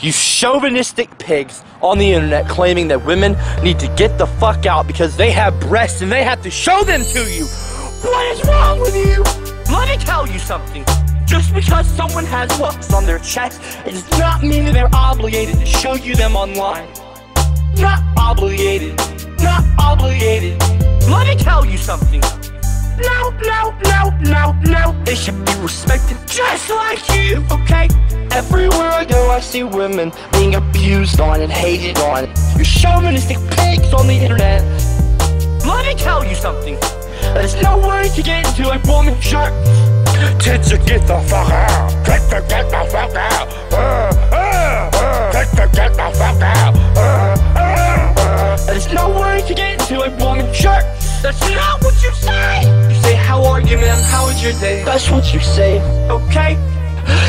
You chauvinistic pigs on the internet claiming that women need to get the fuck out because they have breasts and they have to show them to you. What is wrong with you? Let me tell you something. Just because someone has looks on their chest, it does not mean that they're obligated to show you them online. Not obligated. Not obligated. Let me tell you something. No, no, no, no, no. They should be respected just like you, okay? Everywhere I go, I see women being abused on and hated on. You're chauvinistic pigs on the internet. Let me tell you something. There's no way to get into a woman's shirt. Tits to get the fuck out. Get the get the fuck out. Uh, uh, uh. Get the fuck out. There's no way to get into a woman's shirt. That's not what you say. How are you, man? How was your day? That's what you say. Okay?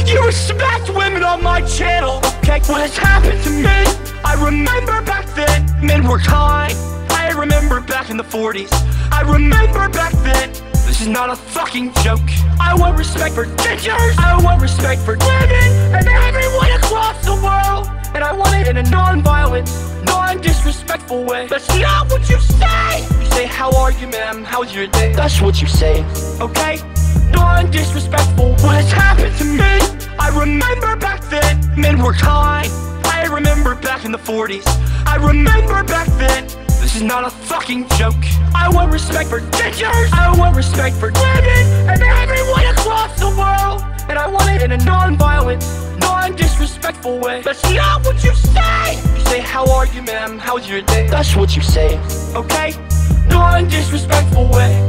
You respect women on my channel, okay? What has happened to me? I remember back then, men were kind. I remember back in the 40s. I remember back then. This is not a fucking joke. I want respect for teachers. I want respect for women and everyone across the world. And I want it in a non-violent, non-disrespectful way. That's not what you say. How are you, ma'am? How's your day? That's what you say. Okay? Non-disrespectful. What has happened to me? I remember back then, men were kind. I remember back in the 40s. I remember back then. This is not a fucking joke. I want respect for teachers. I want respect for women and everyone across the world. And I want it in a non-violent, non-disrespectful way. That's not what you say. You say, how are you, ma'am? How's your day? That's what you say. Okay? Non-disrespectful way. Eh?